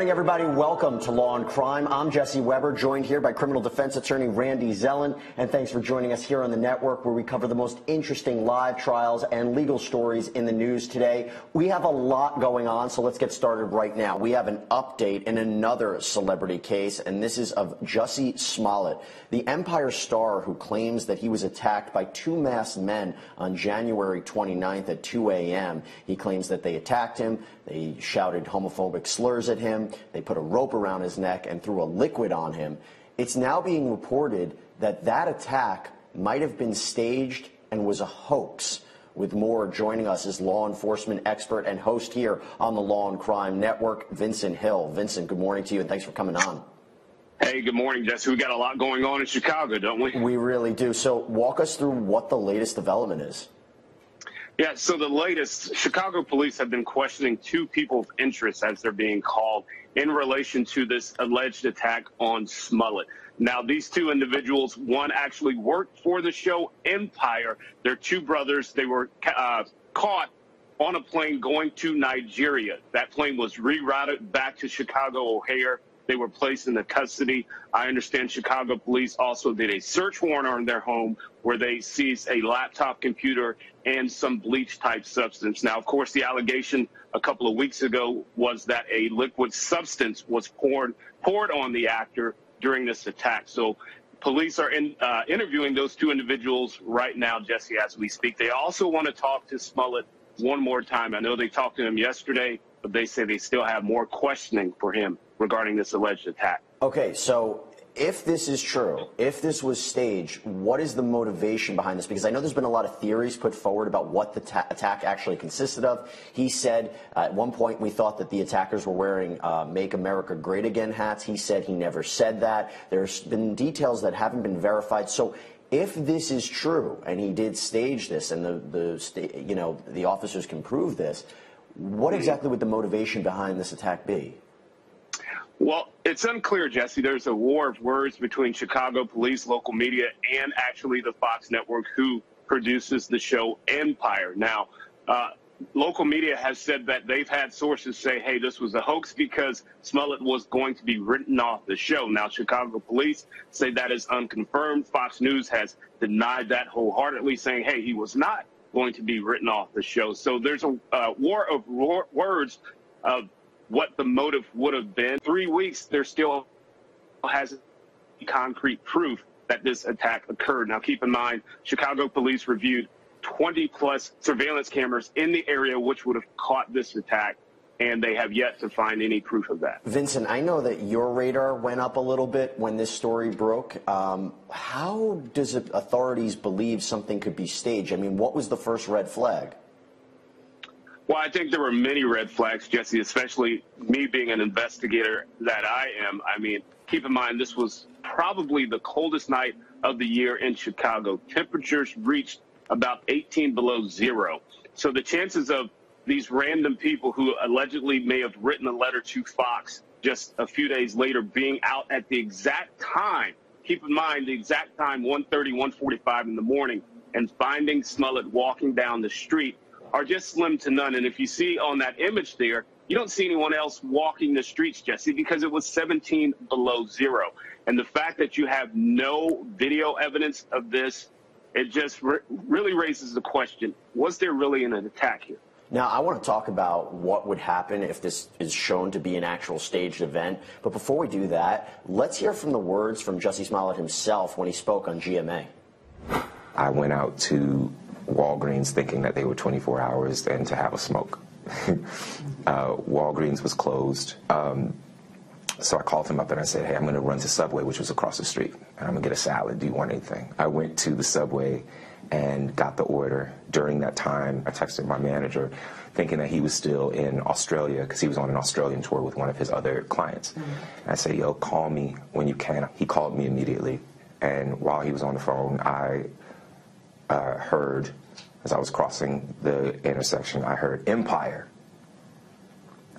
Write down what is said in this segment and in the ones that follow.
morning, everybody. Welcome to Law and Crime. I'm Jesse Weber, joined here by criminal defense attorney Randy Zelin. And thanks for joining us here on the network where we cover the most interesting live trials and legal stories in the news today. We have a lot going on, so let's get started right now. We have an update in another celebrity case, and this is of Jussie Smollett, the Empire star who claims that he was attacked by two masked men on January 29th at 2 a.m. He claims that they attacked him, they shouted homophobic slurs at him. They put a rope around his neck and threw a liquid on him. It's now being reported that that attack might have been staged and was a hoax. With more joining us is law enforcement expert and host here on the Law and Crime Network, Vincent Hill. Vincent, good morning to you and thanks for coming on. Hey, good morning, Jesse. We got a lot going on in Chicago, don't we? We really do. So walk us through what the latest development is. Yeah, so the latest Chicago police have been questioning two people of interest, as they're being called, in relation to this alleged attack on Smollett. Now, these two individuals, one actually worked for the show Empire. They're two brothers. They were uh, caught on a plane going to Nigeria. That plane was rerouted back to Chicago O'Hare. They were placed in the custody. I understand Chicago police also did a search warrant on their home where they seized a laptop computer and some bleach type substance. Now, of course, the allegation a couple of weeks ago was that a liquid substance was poured poured on the actor during this attack. So police are in, uh, interviewing those two individuals right now, Jesse, as we speak. They also want to talk to Smollett one more time. I know they talked to him yesterday, but they say they still have more questioning for him regarding this alleged attack. Okay, so if this is true, if this was staged, what is the motivation behind this? Because I know there's been a lot of theories put forward about what the attack actually consisted of. He said uh, at one point we thought that the attackers were wearing uh, Make America Great Again hats. He said he never said that. There's been details that haven't been verified. So if this is true and he did stage this and the, the you know the officers can prove this, what exactly would the motivation behind this attack be? Well, it's unclear, Jesse. There's a war of words between Chicago police, local media, and actually the Fox network who produces the show Empire. Now, uh, local media has said that they've had sources say, hey, this was a hoax because Smollett was going to be written off the show. Now, Chicago police say that is unconfirmed. Fox News has denied that wholeheartedly, saying, hey, he was not going to be written off the show. So there's a uh, war of words of what the motive would have been. Three weeks, there still has concrete proof that this attack occurred. Now, keep in mind, Chicago police reviewed 20 plus surveillance cameras in the area which would have caught this attack, and they have yet to find any proof of that. Vincent, I know that your radar went up a little bit when this story broke. Um, how does authorities believe something could be staged? I mean, what was the first red flag? Well, I think there were many red flags, Jesse, especially me being an investigator that I am. I mean, keep in mind, this was probably the coldest night of the year in Chicago. Temperatures reached about 18 below zero. So the chances of these random people who allegedly may have written a letter to Fox just a few days later being out at the exact time, keep in mind the exact time, 1.30, 1.45 in the morning, and finding Smollett walking down the street are just slim to none. And if you see on that image there, you don't see anyone else walking the streets, Jesse, because it was 17 below zero. And the fact that you have no video evidence of this, it just re- really raises the question was there really an attack here? Now, I want to talk about what would happen if this is shown to be an actual staged event. But before we do that, let's hear from the words from Jussie Smollett himself when he spoke on GMA. I went out to Walgreens thinking that they were 24 hours and to have a smoke. uh, Walgreens was closed. Um, so I called him up and I said, hey, I'm going to run to Subway, which was across the street, and I'm going to get a salad. Do you want anything? I went to the Subway and got the order. During that time, I texted my manager thinking that he was still in Australia because he was on an Australian tour with one of his other clients. Mm-hmm. I said, yo, call me when you can. He called me immediately. And while he was on the phone, I uh, heard, as I was crossing the intersection, I heard Empire.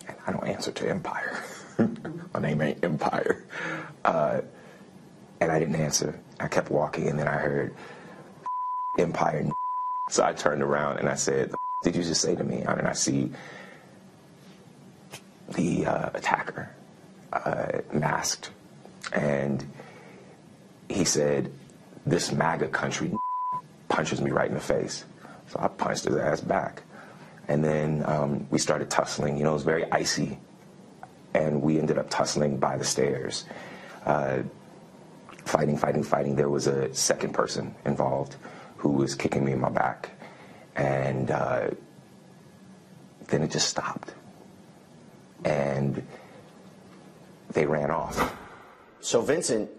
And I don't answer to Empire. My name ain't Empire. Uh, and I didn't answer. I kept walking, and then I heard Empire. So I turned around and I said, Did you just say to me? And I see the uh, attacker. uh, masked, and he said, "This MAGA country punches me right in the face." So I punched his ass back, and then um, we started tussling. You know, it was very icy, and we ended up tussling by the stairs. Uh, fighting, fighting, fighting. There was a second person involved who was kicking me in my back. And uh, then it just stopped. And they ran off. So, Vincent,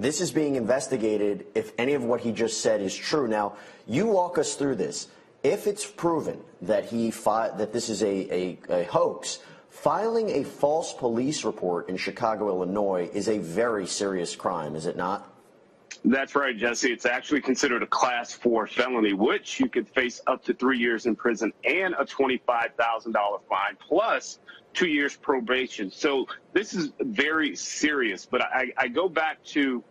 this is being investigated if any of what he just said is true. Now, you walk us through this. If it's proven that he that this is a, a, a hoax, filing a false police report in Chicago, Illinois is a very serious crime, is it not? That's right, Jesse. It's actually considered a class four felony, which you could face up to three years in prison and a $25,000 fine, plus two years probation. So this is very serious. But I, I go back to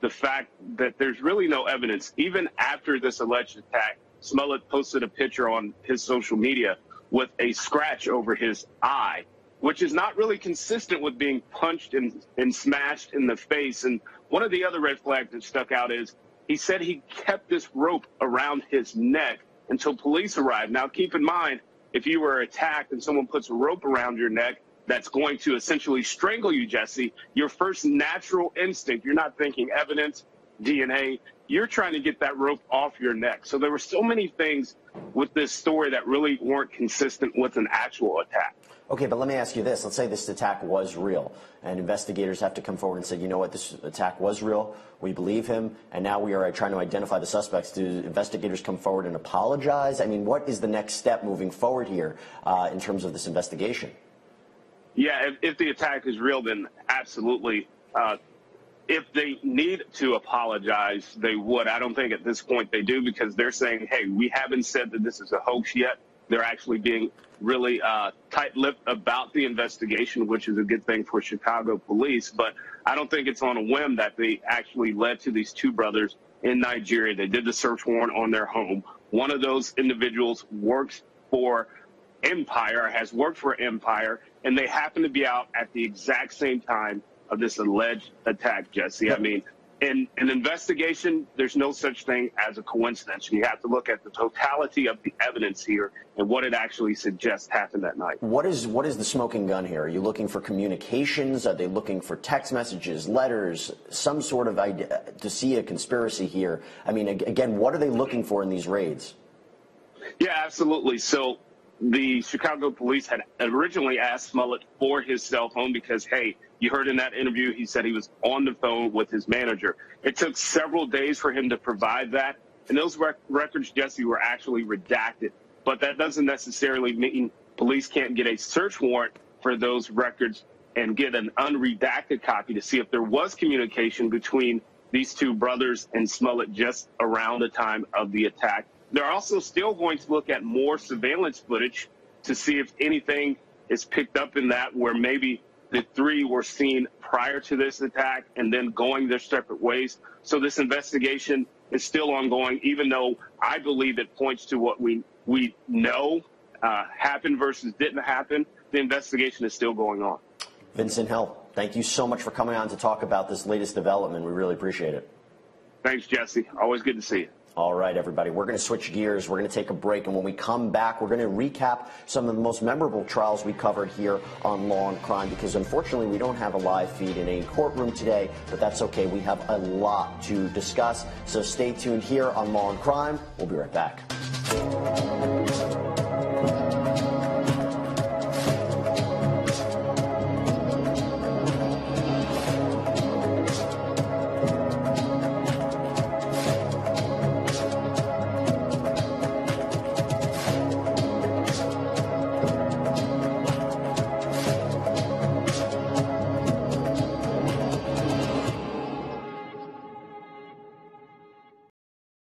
the fact that there's really no evidence. Even after this alleged attack, Smollett posted a picture on his social media with a scratch over his eye which is not really consistent with being punched and, and smashed in the face. And one of the other red flags that stuck out is he said he kept this rope around his neck until police arrived. Now, keep in mind, if you were attacked and someone puts a rope around your neck, that's going to essentially strangle you, Jesse. Your first natural instinct, you're not thinking evidence, DNA, you're trying to get that rope off your neck. So there were so many things with this story that really weren't consistent with an actual attack. Okay, but let me ask you this. Let's say this attack was real, and investigators have to come forward and say, you know what, this attack was real. We believe him, and now we are trying to identify the suspects. Do investigators come forward and apologize? I mean, what is the next step moving forward here uh, in terms of this investigation? Yeah, if, if, the attack is real, then absolutely. Uh, if they need to apologize, they would. I don't think at this point they do because they're saying, hey, we haven't said that this is a hoax yet. They're actually being really uh, tight-lipped about the investigation, which is a good thing for Chicago police. But I don't think it's on a whim that they actually led to these two brothers in Nigeria. They did the search warrant on their home. One of those individuals works for Empire, has worked for Empire, and they happen to be out at the exact same time of this alleged attack, Jesse. I mean, in an investigation, there's no such thing as a coincidence. You have to look at the totality of the evidence here and what it actually suggests happened that night. What is what is the smoking gun here? Are you looking for communications? Are they looking for text messages, letters, some sort of idea to see a conspiracy here? I mean, again, what are they looking for in these raids? Yeah, absolutely. So the Chicago police had originally asked Smollett for his cell phone because, hey, you heard in that interview, he said he was on the phone with his manager. It took several days for him to provide that. And those rec- records, Jesse, were actually redacted. But that doesn't necessarily mean police can't get a search warrant for those records and get an unredacted copy to see if there was communication between these two brothers and Smollett just around the time of the attack. They're also still going to look at more surveillance footage to see if anything is picked up in that where maybe the three were seen prior to this attack and then going their separate ways. So this investigation is still ongoing, even though I believe it points to what we we know uh, happened versus didn't happen. The investigation is still going on. Vincent Hill, thank you so much for coming on to talk about this latest development. We really appreciate it. Thanks, Jesse. Always good to see you. All right, everybody, we're going to switch gears. We're going to take a break. And when we come back, we're going to recap some of the most memorable trials we covered here on Law and Crime because unfortunately we don't have a live feed in a courtroom today, but that's okay. We have a lot to discuss. So stay tuned here on Law and Crime. We'll be right back.